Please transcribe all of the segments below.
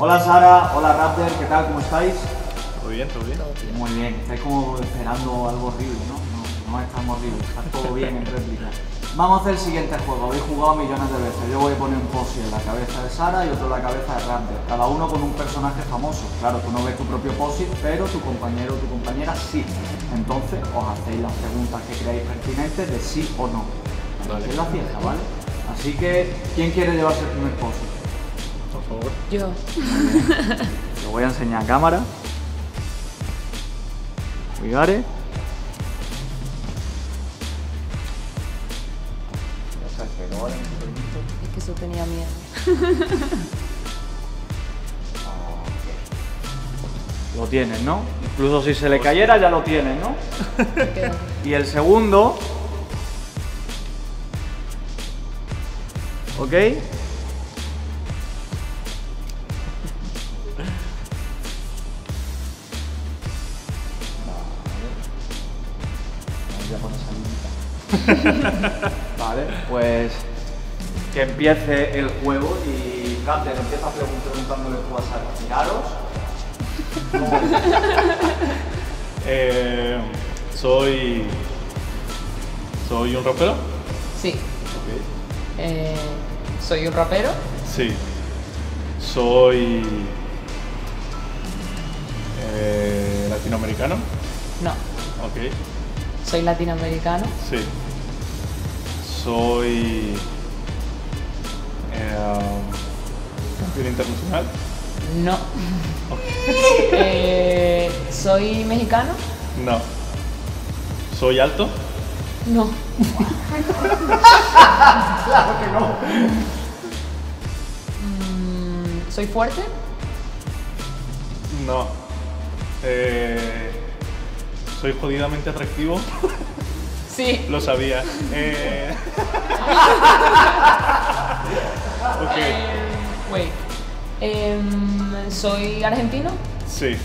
Hola Sara, hola Raptor, ¿qué tal? ¿Cómo estáis? Todo bien, todo bien. Muy bien, estáis como esperando algo horrible, ¿no? No, no es tan horrible, está todo bien en réplica. Vamos a hacer el siguiente juego, habéis jugado millones de veces. Yo voy a poner un posi en la cabeza de Sara y otro en la cabeza de Raptor. Cada uno con un personaje famoso. Claro, tú no ves tu propio posi, pero tu compañero o tu compañera sí. Entonces os hacéis las preguntas que creáis pertinentes de sí o no. Vale. Es la fiesta, ¿vale? Así que, ¿quién quiere llevarse el primer posi? Por favor. Yo. Lo voy a enseñar a cámara. Cuidare. Es que eso tenía miedo. Lo tienes, ¿no? Incluso si se le cayera ya lo tienes, ¿no? Y el segundo. ¿Ok? Vale, pues que empiece el juego y Captain empieza pregun- preguntándole tú a Sara. Miraros. Eh, soy. Soy un rapero. Sí. Ok. Eh, soy un rapero. Sí. Soy. eh, latinoamericano. No. Ok. Soy latinoamericano. Sí. Soy. eh, campeón internacional. No. Eh, soy mexicano. No. Soy alto. No. Mm, soy fuerte. No. Eh, soy jodidamente atractivo. Sí. Lo sabía. Eh, ok. Eh, wait. Em, soy argentino. Sí.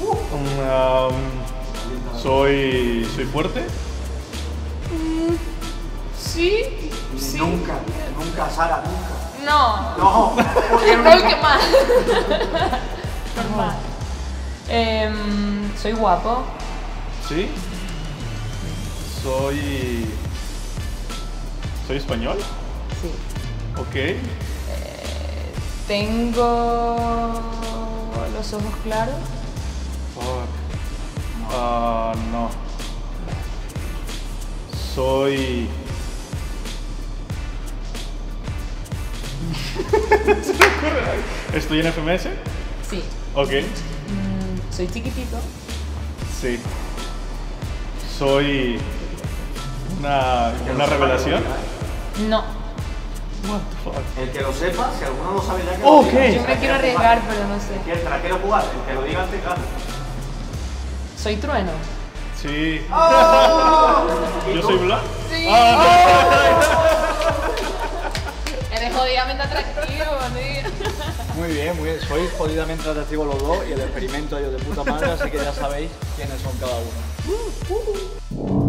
Um, um, soy. Soy fuerte. Sí. Sí. Nunca, nunca, Sara, nunca. No. No, No el que más. Normal. Em, soy guapo. Sí. Soy. Soy español. Sí. Ok. Tengo los ojos claros. Fuck. Ah, no. Soy. Estoy en FMS. Sí. Ok. Soy chiquitito. Sí. Soy. Una, una revelación. No. What the fuck? El que lo sepa, si alguno lo sabe ya que lo diga. Yo me quiero arriesgar, pero no sé. ¿Quién te la quiere jugar? El que lo diga antes gana. Soy trueno. Sí. ¡Oh! Yo soy Black. Sí. Ah, Eres Muy bien, muy bien. Sois jodidamente atractivos los dos y el experimento ido de puta madre, así que ya sabéis quiénes son cada uno.